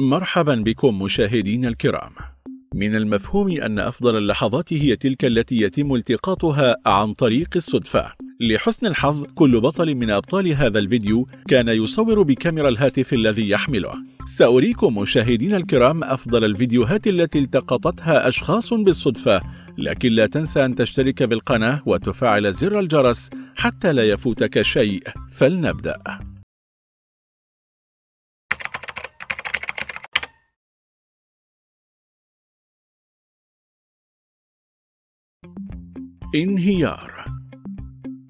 مرحبا بكم مشاهدينا الكرام. من المفهوم أن أفضل اللحظات هي تلك التي يتم التقاطها عن طريق الصدفة. لحسن الحظ كل بطل من أبطال هذا الفيديو كان يصور بكاميرا الهاتف الذي يحمله. سأريكم مشاهدينا الكرام أفضل الفيديوهات التي التقطتها أشخاص بالصدفة لكن لا تنسى أن تشترك بالقناة وتفعل زر الجرس حتى لا يفوتك شيء. فلنبدأ. انهيار.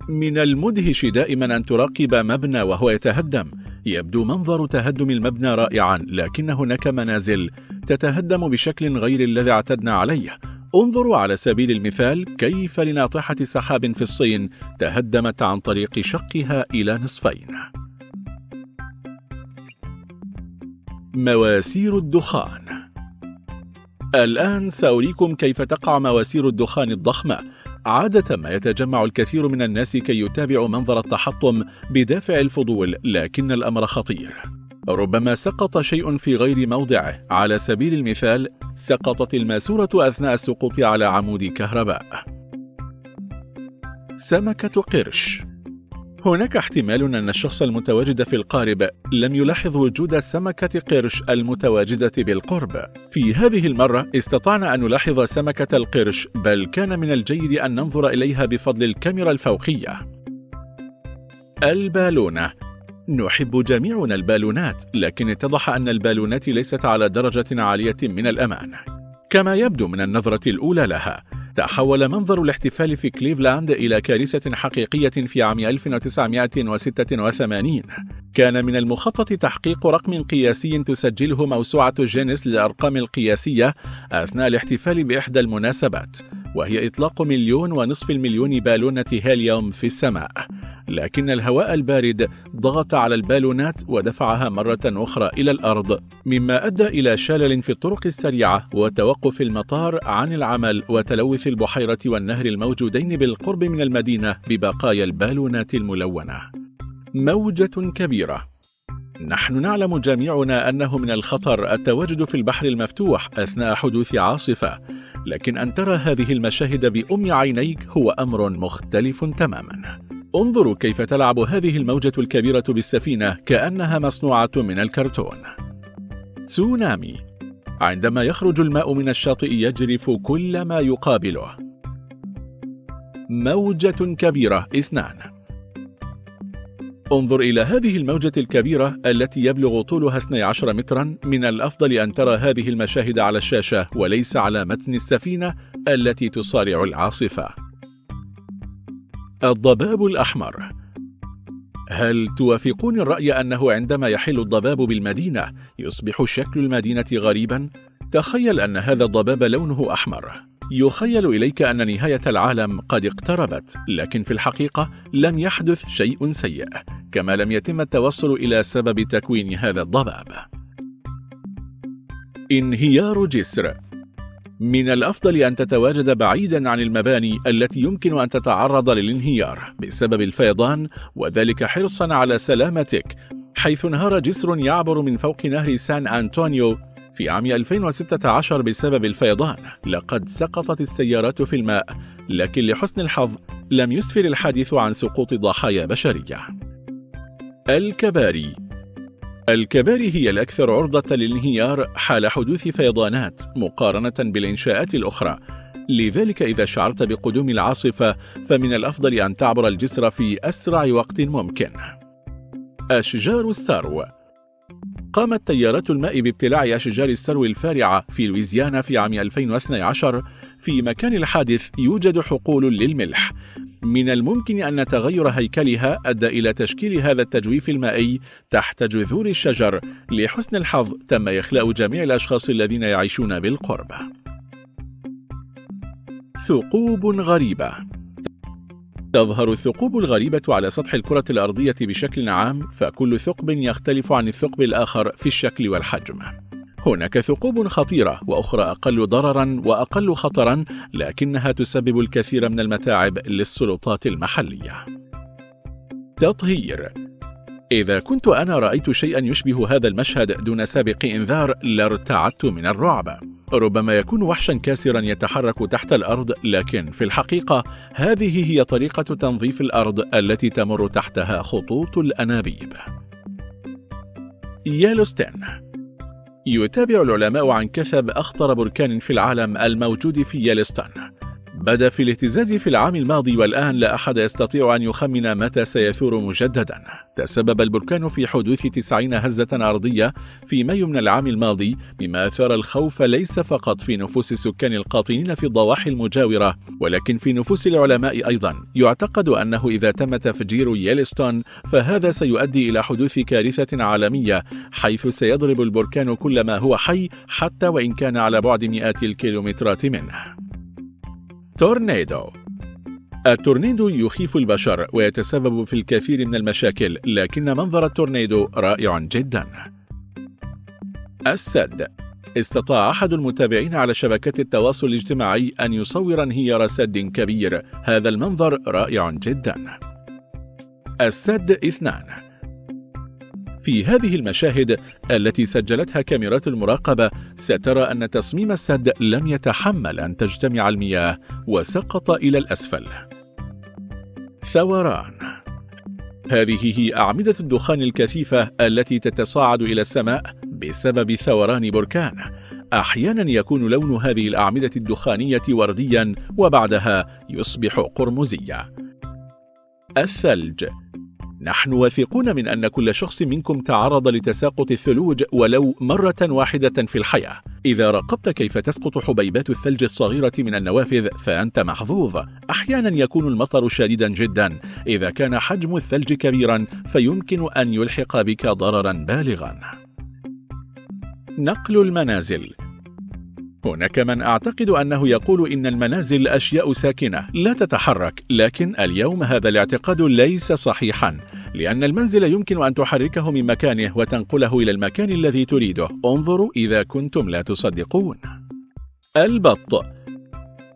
من المدهش دائما أن تراقب مبنى وهو يتهدم. يبدو منظر تهدم المبنى رائعا لكن هناك منازل تتهدم بشكل غير الذي اعتدنا عليه. انظروا على سبيل المثال كيف لناطحة سحاب في الصين تهدمت عن طريق شقها إلى نصفين. مواسير الدخان. الآن سأريكم كيف تقع مواسير الدخان الضخمة. عادة ما يتجمع الكثير من الناس كي يتابعوا منظر التحطم بدافع الفضول لكن الأمر خطير. ربما سقط شيء في غير موضعه. على سبيل المثال سقطت الماسورة أثناء السقوط على عمود كهرباء. سمكة قرش. هناك احتمال أن الشخص المتواجد في القارب لم يلاحظ وجود سمكة قرش المتواجدة بالقرب. في هذه المرة استطعنا أن نلاحظ سمكة القرش بل كان من الجيد أن ننظر إليها بفضل الكاميرا الفوقية. البالونة نحب جميعنا البالونات لكن اتضح أن البالونات ليست على درجة عالية من الأمان كما يبدو من النظرة الأولى لها تحول منظر الاحتفال في كليفلاند إلى كارثة حقيقية في عام 1986 كان من المخطط تحقيق رقم قياسي تسجله موسوعة جينيس للأرقام القياسية أثناء الاحتفال بإحدى المناسبات. وهي إطلاق مليون ونصف المليون بالونة هيليوم في السماء. لكن الهواء البارد ضغط على البالونات ودفعها مرة أخرى إلى الأرض مما أدى إلى شلل في الطرق السريعة وتوقف المطار عن العمل وتلوث البحيرة والنهر الموجودين بالقرب من المدينة ببقايا البالونات الملونة. موجة كبيرة. نحن نعلم جميعنا أنه من الخطر التواجد في البحر المفتوح أثناء حدوث عاصفة لكن أن ترى هذه المشاهد بأم عينيك هو أمر مختلف تماما. انظروا كيف تلعب هذه الموجة الكبيرة بالسفينة كأنها مصنوعة من الكرتون. تسونامي. عندما يخرج الماء من الشاطئ يجرف كل ما يقابله. موجة كبيرة اثنان. انظر إلى هذه الموجة الكبيرة التي يبلغ طولها 12 مترا من الأفضل أن ترى هذه المشاهد على الشاشة وليس على متن السفينة التي تصارع العاصفة. الضباب الأحمر. هل توافقون الرأي أنه عندما يحل الضباب بالمدينة يصبح شكل المدينة غريبا؟ تخيل أن هذا الضباب لونه أحمر. يخيل إليك أن نهاية العالم قد اقتربت لكن في الحقيقة لم يحدث شيء سيء كما لم يتم التوصل إلى سبب تكوين هذا الضباب. انهيار جسر. من الأفضل أن تتواجد بعيدا عن المباني التي يمكن أن تتعرض للانهيار بسبب الفيضان وذلك حرصا على سلامتك حيث انهار جسر يعبر من فوق نهر سان أنطونيو في عام 2016 بسبب الفيضان. لقد سقطت السيارات في الماء لكن لحسن الحظ لم يسفر الحادث عن سقوط ضحايا بشرية. الكباري. الكباري هي الأكثر عرضة للانهيار حال حدوث فيضانات مقارنة بالإنشاءات الأخرى. لذلك إذا شعرت بقدوم العاصفة فمن الأفضل أن تعبر الجسر في أسرع وقت ممكن. أشجار السرو. قامت تيارات الماء بابتلاع أشجار السرو الفارعة في لويزيانا في عام 2012 في مكان الحادث يوجد حقول للملح. من الممكن أن تغير هيكلها أدى إلى تشكيل هذا التجويف المائي تحت جذور الشجر لحسن الحظ تم إخلاء جميع الأشخاص الذين يعيشون بالقرب. ثقوب غريبة. تظهر الثقوب الغريبة على سطح الكرة الأرضية بشكل عام فكل ثقب يختلف عن الثقب الآخر في الشكل والحجم. هناك ثقوب خطيرة وأخرى أقل ضررا وأقل خطرا لكنها تسبب الكثير من المتاعب للسلطات المحلية. تطهير. إذا كنت أنا رأيت شيئا يشبه هذا المشهد دون سابق إنذار لارتعدت من الرعب. ربما يكون وحشا كاسرا يتحرك تحت الأرض لكن في الحقيقة هذه هي طريقة تنظيف الأرض التي تمر تحتها خطوط الأنابيب. يالوستين يتابع العلماء عن كثب أخطر بركان في العالم الموجود في يالوستون بدا في الاهتزاز في العام الماضي والآن لا أحد يستطيع أن يخمن متى سيثور مجددا. تسبب البركان في حدوث تسعين هزة أرضية في مايو من العام الماضي مما أثار الخوف ليس فقط في نفوس السكان القاطنين في الضواحي المجاورة ولكن في نفوس العلماء أيضا. يعتقد أنه إذا تم تفجير يلوستون فهذا سيؤدي إلى حدوث كارثة عالمية حيث سيضرب البركان كل ما هو حي حتى وإن كان على بعد مئات الكيلومترات منه. تورنيدو. التورنيدو يخيف البشر ويتسبب في الكثير من المشاكل لكن منظر التورنيدو رائع جدا. السد. استطاع أحد المتابعين على شبكات التواصل الاجتماعي أن يصور انهيار سد كبير. هذا المنظر رائع جدا. السد اثنان. في هذه المشاهد التي سجلتها كاميرات المراقبة سترى أن تصميم السد لم يتحمل أن تجتمع المياه وسقط إلى الأسفل. ثوران هذه هي أعمدة الدخان الكثيفة التي تتصاعد إلى السماء بسبب ثوران بركان. أحيانا يكون لون هذه الأعمدة الدخانية ورديا وبعدها يصبح قرمزيا. الثلج نحن واثقون من أن كل شخص منكم تعرض لتساقط الثلوج ولو مرة واحدة في الحياة. إذا راقبت كيف تسقط حبيبات الثلج الصغيرة من النوافذ فأنت محظوظ. أحيانا يكون المطر شديدا جدا. إذا كان حجم الثلج كبيرا فيمكن أن يلحق بك ضررا بالغا. نقل المنازل هناك من أعتقد أنه يقول إن المنازل أشياء ساكنة لا تتحرك لكن اليوم هذا الاعتقاد ليس صحيحا لأن المنزل يمكن أن تحركه من مكانه وتنقله إلى المكان الذي تريده. انظروا إذا كنتم لا تصدقون. البط.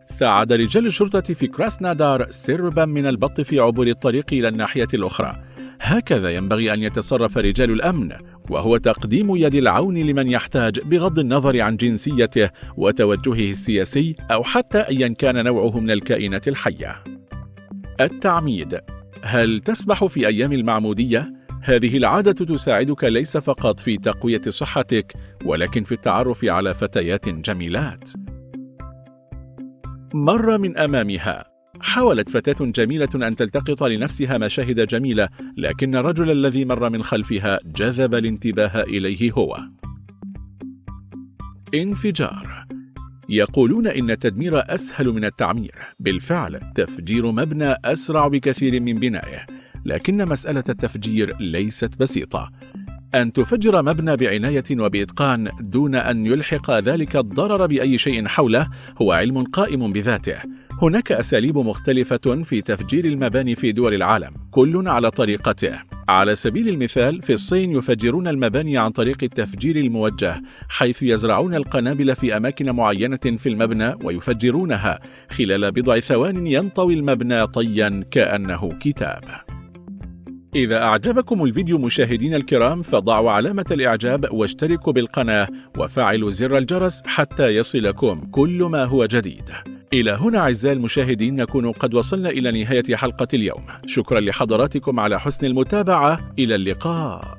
ساعد رجال الشرطة في كراسنادار سربا من البط في عبور الطريق إلى الناحية الأخرى. هكذا ينبغي أن يتصرف رجال الأمن وهو تقديم يد العون لمن يحتاج بغض النظر عن جنسيته وتوجهه السياسي أو حتى أيا كان نوعه من الكائنات الحية. التعميد. هل تسبح في أيام المعمودية؟ هذه العادة تساعدك ليس فقط في تقوية صحتك ولكن في التعرف على فتيات جميلات. مر من أمامها. حاولت فتاة جميلة أن تلتقط لنفسها مشاهد جميلة لكن الرجل الذي مر من خلفها جذب الانتباه إليه هو. انفجار. يقولون إن التدمير أسهل من التعمير. بالفعل تفجير مبنى أسرع بكثير من بنائه. لكن مسألة التفجير ليست بسيطة. أن تفجر مبنى بعناية وبإتقان دون أن يلحق ذلك الضرر بأي شيء حوله هو علم قائم بذاته. هناك أساليب مختلفة في تفجير المباني في دول العالم. كل على طريقته. على سبيل المثال في الصين يفجرون المباني عن طريق التفجير الموجه حيث يزرعون القنابل في أماكن معينة في المبنى ويفجرونها خلال بضع ثوان ينطوي المبنى طيا كأنه كتاب. إذا أعجبكم الفيديو مشاهدين الكرام فضعوا علامة الإعجاب واشتركوا بالقناة وفعلوا زر الجرس حتى يصلكم كل ما هو جديد. إلى هنا أعزائي المشاهدين نكون قد وصلنا إلى نهاية حلقة اليوم. شكرا لحضراتكم على حسن المتابعة. إلى اللقاء.